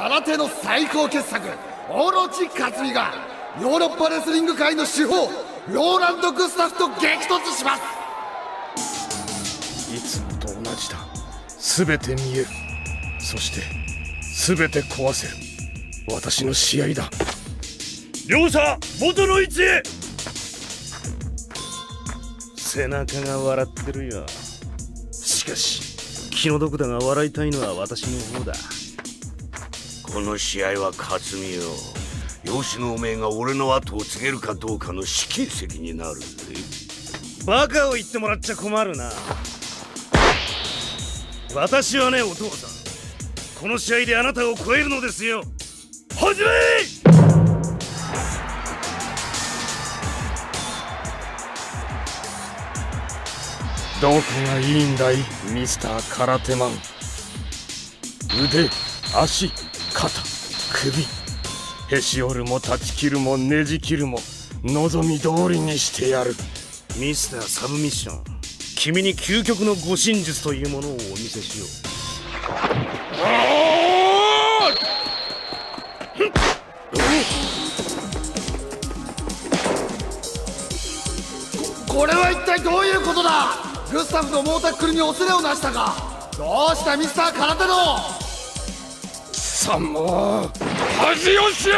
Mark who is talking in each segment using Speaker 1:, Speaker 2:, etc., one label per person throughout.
Speaker 1: 空手の最高傑作オロチ克美がヨーロッパレスリング界の至宝ローランド・グスタフと激突します。
Speaker 2: いつもと同じだ。全て見える。そして全て壊せる。私の試合だ。両者元の位置へ。背中が笑ってるよ。しかし気の毒だが笑いたいのは私の方だ
Speaker 3: この試合は勝美よ。養子のおめえが俺の後を継げるかどうかの試金石になるぜ。
Speaker 2: バカを言ってもらっちゃ困るな。私はねお父さんこの試合であなたを超えるのですよ。始めどこがいいんだいミスター空手マン。腕足肩首へし折るも断ち切るもねじ切るも望み通りにしてやる。ミスターサブミッション君に究極の護身術というものをお見せしよ
Speaker 1: ここれは一体どういうことだ？グスタフの猛タックルに恐れをなしたか。どうしたミスター空手の
Speaker 2: 貴様恥を知れ。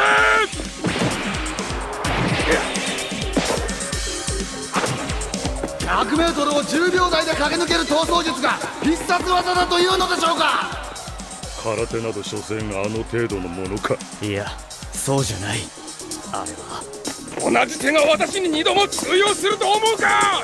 Speaker 1: 100m を10秒台で駆け抜ける逃走術が必殺技だというのでしょうか。
Speaker 2: 空手など所詮あの程度のものか。
Speaker 4: いやそうじゃない。あれは。
Speaker 2: 同じ手が私に二度も通用すると思うか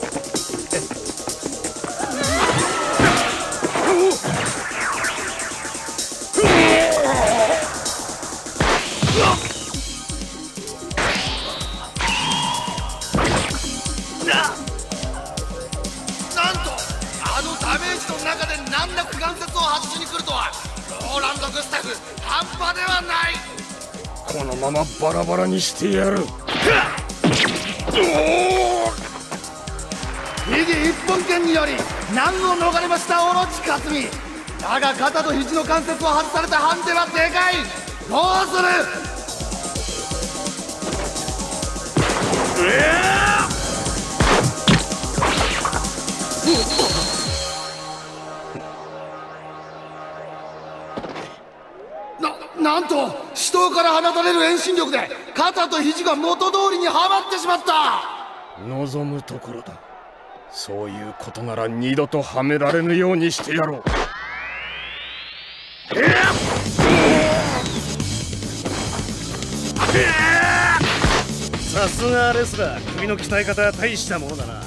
Speaker 1: グスタフ半端ではない。
Speaker 2: このままバラバラにしてやる。
Speaker 1: 右一本剣により難を逃れましたオロチ克美だが肩と肘の関節を外されたハンデはでかいななんと死闘から放たれる遠心力で肩と肘が元通りにはまってしまった。
Speaker 2: 望むところだ。そういうことなら二度とはめられぬようにしてやろう。さすがレスラー首の鍛え方は大したものだな。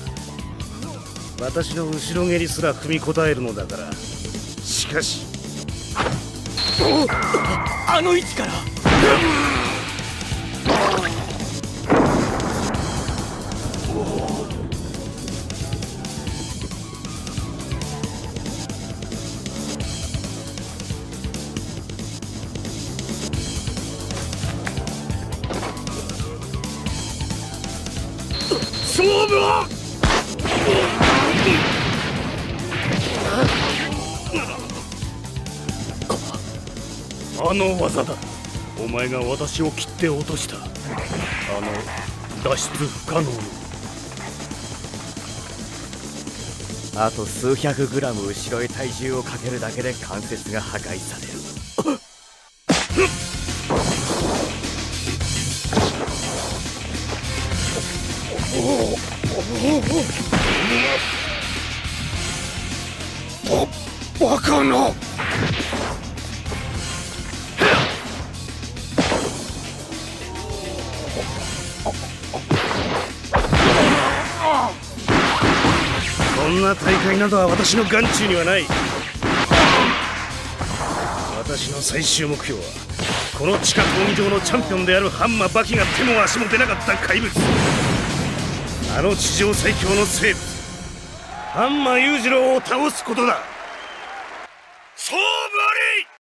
Speaker 2: 私の後ろ蹴りすら踏みこたえるのだから。しかし
Speaker 4: あの位置から。
Speaker 2: 勝負は。あの技だ。お前が私を切って落とした。あの脱出不可能。の
Speaker 4: あと数百グラム後ろへ体重をかけるだけで関節が破壊される。
Speaker 2: バカなそんな大会などは私の眼中にはない。私の最終目標はこの地下闘技場のチャンピオンであるハンマーバキが手も足も出なかった怪物。あの地上最強の生物ハンマー裕次郎を倒すことだ。勝負あり